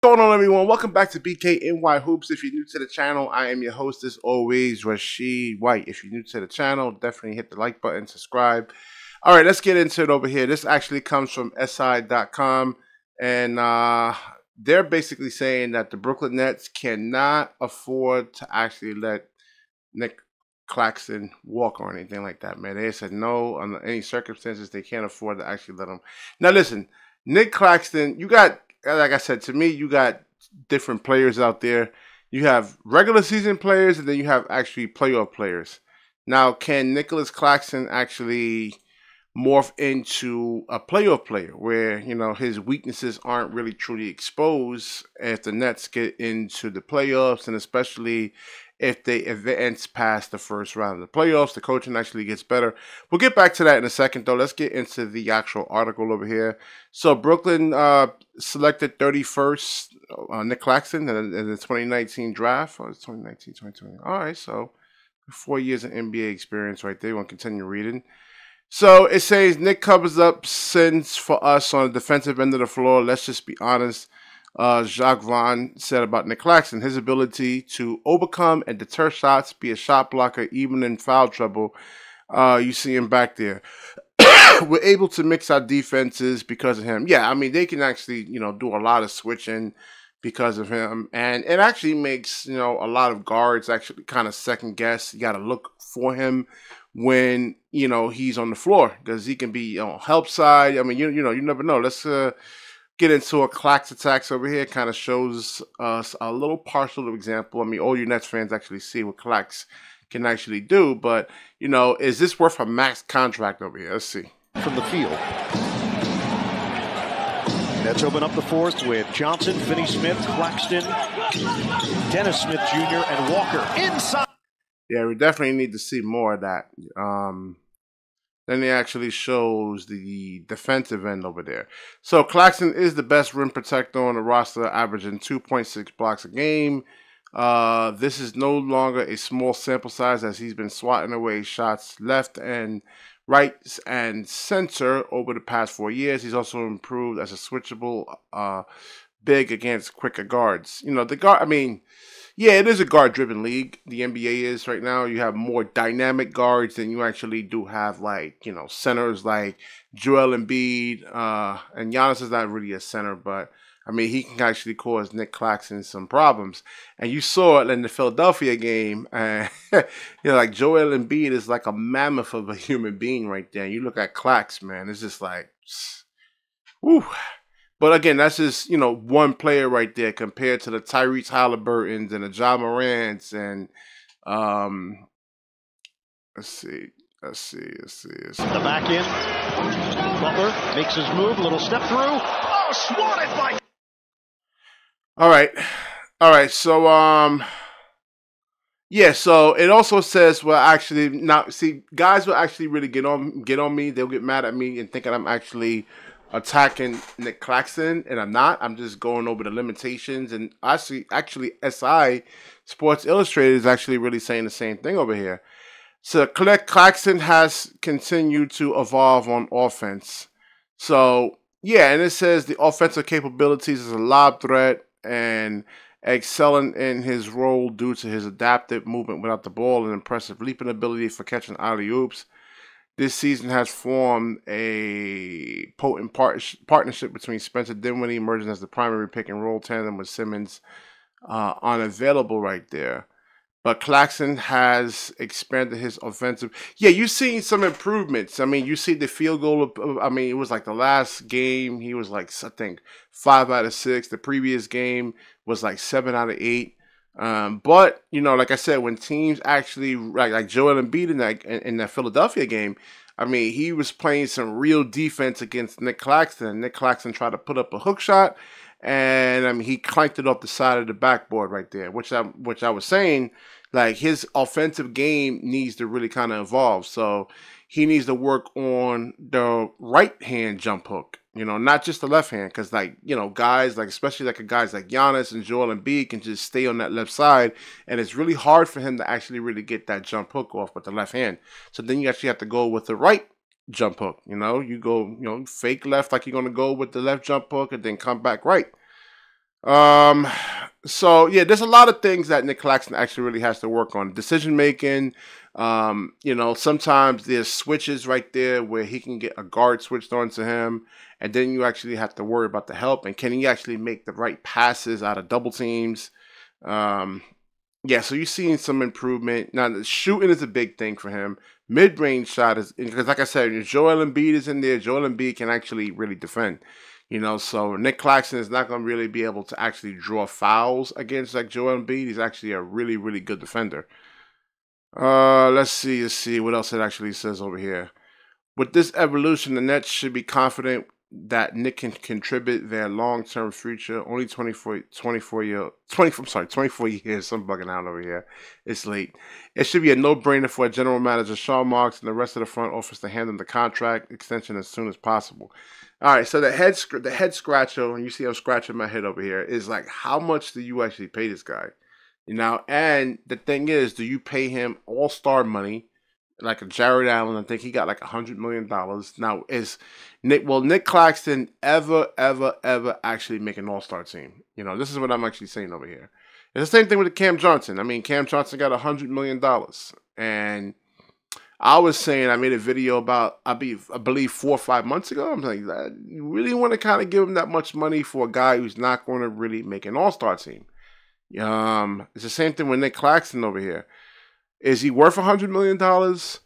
going on everyone? Welcome back to bkny hoops. If you're new to the channel i am your host as always rashid white. If you're new to the channel definitely hit the like button subscribe. All right let's get into it over here. This actually comes from si.com and uh, they're basically saying that the brooklyn nets cannot afford to actually let nic claxton walk or anything like that man. They said no under any circumstances they can't afford to actually let him. Now listen nic claxton you got like I said, to me, you got different players out there. You have regular season players, and then you have actually playoff players. Now, can Nicholas Claxton actually morph into a playoff player where you know his weaknesses aren't really truly exposed if the Nets get into the playoffs, and especially if they advance past the first round of the playoffs. The coaching actually gets better. We'll get back to that in a second, though. Let's get into the actual article over here. So Brooklyn uh, selected 31st uh, Nic Claxton in, in, the 2019 draft. Oh, it's 2019, 2020. All right, so four years of NBA experience right there. We'll continue reading. So it says Nic covers up sins for us on the defensive end of the floor. Let's just be honest uh, Jacques Vaughn said about Nic Claxton, his ability to overcome and deter shots, be a shot blocker, even in foul trouble. Uh, you see him back there. We're able to mix our defenses because of him. Yeah, I mean, they can actually, you know, do a lot of switching because of him. And it actually makes, you know, a lot of guards actually kind of second guess. You got to look for him when, you know, he's on the floor because he can be on help side. I mean, you, you know, you never know. Let's, uh, get into a Clax attacks over here. Kind of shows us a little partial example. I mean, all you Nets fans actually see what Clax can actually do, but you know, is this worth a max contract over here? Let's see. From the field. Nets open up the fourth with Johnson, Finney Smith, Claxton, Dennis Smith Jr., and Walker inside. Yeah, we definitely need to see more of that. Um, then he actually shows the defensive end over there. So Claxton is the best rim protector on the roster, averaging 2.6 blocks a game. Uh, this is no longer a small sample size as he's been swatting away shots left and right and center over the past four years. He's also improved as a switchable uh, big against quicker guards. You know, the guard, I mean, yeah, it is a guard driven league. The NBA is right now. You have more dynamic guards than you actually do have, like, you know, centers like Joel Embiid. Uh, and Giannis is not really a center, but I mean, he can actually cause Nic Claxton some problems. And you saw it in the Philadelphia game. And, you know, like Joel Embiid is like a mammoth of a human being right there. You look at Clax, man, it's just like, whoo. But again, that's just you know one player right there compared to the Tyrese Halliburtons and the Ja Morants and um, let's see, let's see, let's see. Let's see. The back end, Butler makes his move, a little step through. Oh, swatted by. All right, all right. So um, yeah. So it also says well, actually now see guys will actually really get on get on me. They'll get mad at me and thinking I'm actually attacking Nic Claxton, and I'm not. I'm just going over the limitations. And actually, actually, SI Sports Illustrated is actually really saying the same thing over here. So Nic Claxton has continued to evolve on offense. So yeah, and it says the offensive capabilities is a lob threat and excelling in his role due to his adaptive movement without the ball and impressive leaping ability for catching alley oops this season has formed a potent part- partnership between Spencer Dinwiddie emerging as the primary pick and roll tandem with Simmons uh, unavailable right there. But Claxton has expanded his offensive. Yeah, you've seen some improvements. I mean, you see the field goal. I mean, it was like the last game, he was like, I think, five out of six. The previous game was like seven out of eight. Um, but you know, like I said, when teams actually like like Joel Embiid in that in, in that Philadelphia game, I mean, he was playing some real defense against Nic Claxton. Nic Claxton tried to put up a hook shot, and I mean, he clanked it off the side of the backboard right there. Which I which I was saying, like his offensive game needs to really kind of evolve. So he needs to work on the right hand jump hook. You know, not just the left hand, because like you know, guys like especially like a guys like Giannis and Joel Embiid can just stay on that left side, and it's really hard for him to actually really get that jump hook off with the left hand. So then you actually have to go with the right jump hook. You know, you go you know fake left like you're gonna go with the left jump hook, and then come back right. Um, so yeah, there's a lot of things that Nic Claxton actually really has to work on. Decision making. Um, you know, sometimes there's switches right there where he can get a guard switched onto him, and then you actually have to worry about the help and can he actually make the right passes out of double teams. Um, yeah, so you're seeing some improvement. Now, shooting is a big thing for him. Mid range shot is because, like I said, Joel Embiid is in there. Joel Embiid can actually really defend. You know, so Nic Claxton is not going to really be able to actually draw fouls against like Joel Embiid. He's actually a really, really good defender. Uh, let's see, let's see what else it actually says over here. With this evolution, the Nets should be confident that Nic can contribute their long-term future. Only 24, 24 year, 20, I'm sorry, 24 years. I'm bugging out over here. It's late. It should be a no-brainer for a general manager, Sean Marks, and the rest of the front office to hand him the contract extension as soon as possible. All right, so the head the head scratcher, and you see I'm scratching my head over here, is like how much do you actually pay this guy? You know, and the thing is, do you pay him all star money, like a Jarrett Allen? I think he got like a hundred million dollars. Now is Nic will Nic Claxton ever, ever, ever actually make an all star team? You know, this is what I'm actually saying over here. It's the same thing with Cam Johnson. I mean, Cam Johnson got a hundred million dollars, and I was saying I made a video about I be I believe four or five months ago. I'm like, you really want to kind of give him that much money for a guy who's not going to really make an All Star team? Um, it's the same thing with Nic Claxton over here. Is he worth a hundred million dollars?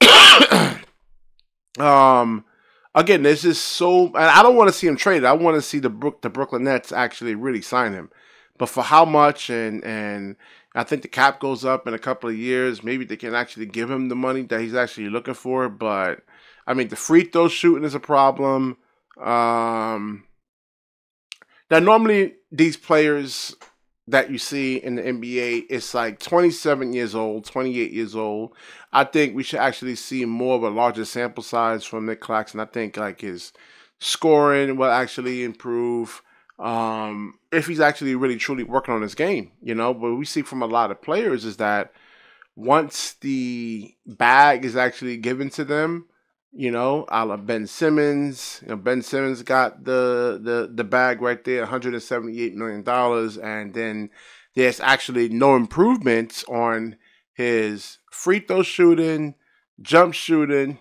um, again, this is so, and I don't want to see him traded. I want to see the Brook the Brooklyn Nets actually really sign him. But for how much and and I think the cap goes up in a couple of years. Maybe they can actually give him the money that he's actually looking for. But I mean, the free throw shooting is a problem. Um, now, normally these players that you see in the NBA, it's like 27 years old, 28 years old. I think we should actually see more of a larger sample size from Nic Claxton. I think like his scoring will actually improve um, if he's actually really truly working on his game, you know. But we see from a lot of players is that once the bag is actually given to them, you know, a la Ben Simmons. You know, Ben Simmons got the the the bag right there, 178 million dollars, and then there's actually no improvements on his free throw shooting, jump shooting,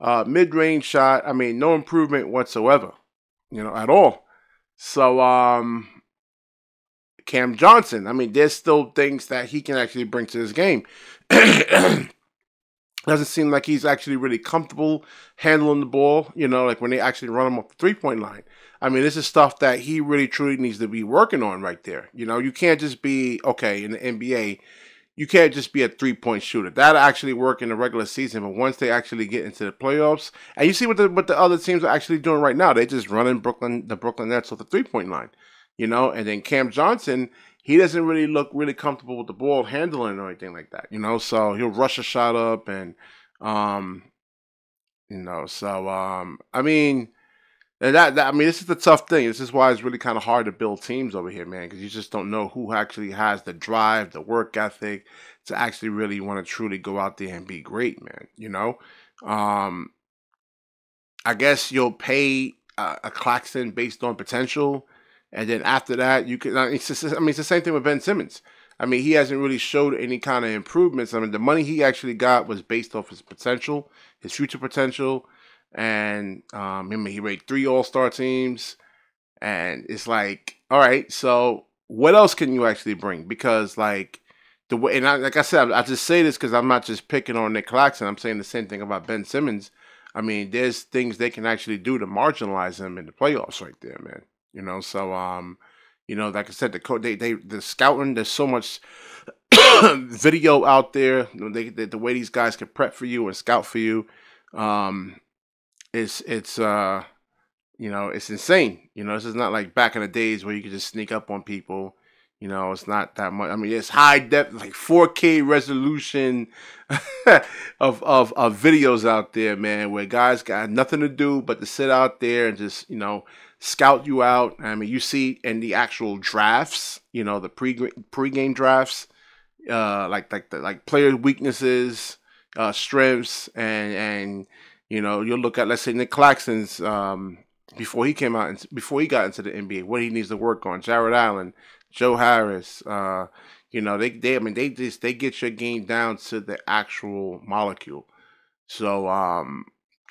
uh, mid range shot. I mean, no improvement whatsoever, you know, at all. So, um, Cam Johnson, I mean, there's still things that he can actually bring to this game. Doesn't seem like he's actually really comfortable handling the ball, you know, like when they actually run him off the three point line. I mean, this is stuff that he really truly needs to be working on right there. You know, you can't just be, okay, in the NBA, you can't just be a three point shooter. That actually work in the regular season, but once they actually get into the playoffs, and you see what the what the other teams are actually doing right now, they're just running Brooklyn the Brooklyn Nets with the three point line, you know. And then Cam Johnson, he doesn't really look really comfortable with the ball handling or anything like that, you know. So he'll rush a shot up and, um, you know. So um, I mean that, that, I mean, this is the tough thing. This is why it's really kind of hard to build teams over here, man, because you just don't know who actually has the drive, the work ethic to actually really want to truly go out there and be great, man. You know, um, I guess you'll pay a, a Claxton based on potential, and then after that, you can. I mean, it's the same thing with Ben Simmons. I mean, he hasn't really showed any kind of improvements. I mean, the money he actually got was based off his potential, his future potential and um, I mean, he made three All Star teams, and it's like, all right, so what else can you actually bring? Because like the way, and I, like I said, I just say this because I'm not just picking on Nic Claxton. I'm saying the same thing about Ben Simmons. I mean, there's things they can actually do to marginalize him in the playoffs, right there, man. You know, so um, you know, like I said, the code they they the scouting. There's so much video out there. They, they, the way these guys can prep for you and scout for you. Um, it's it's uh you know it's insane. You know, this is not like back in the days where you could just sneak up on people. You know, it's not that much. I mean, it's high depth, like 4K resolution of, of of videos out there, man, where guys got nothing to do but to sit out there and just you know scout you out. I mean, you see in the actual drafts, you know, the pre pre-game drafts, uh, like like the like player weaknesses, uh, strengths, and and you know, you'll look at let's say Nic Claxton's um, before he came out and before he got into the NBA, what he needs to work on. Jarrett Allen, Joe Harris, uh, you know, they they I mean they just they get your game down to the actual molecule. So um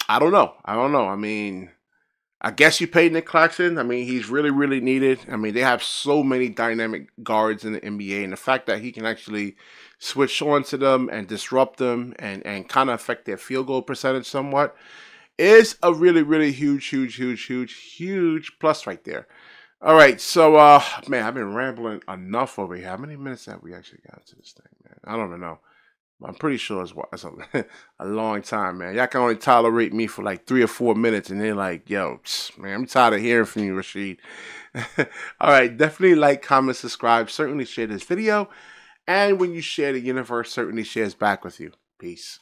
I don't know. I don't know. I mean, I guess you paid Nic Claxton. I mean, he's really, really needed. I mean, they have so many dynamic guards in the NBA, and the fact that he can actually switch on to them and disrupt them and, and kind of affect their field goal percentage somewhat is a really, really huge, huge, huge, huge, huge plus right there. All right, so uh man, I've been rambling enough over here. How many minutes have we actually got to this thing, man? I don't even know. I'm pretty sure it's, it's a, a, long time, man. Y'all can only tolerate me for like three or four minutes, and they're like, yo, man, I'm tired of hearing from you, Rashid. All right, definitely like, comment, subscribe. Certainly share this video. And when you share, the universe certainly shares back with you. Peace.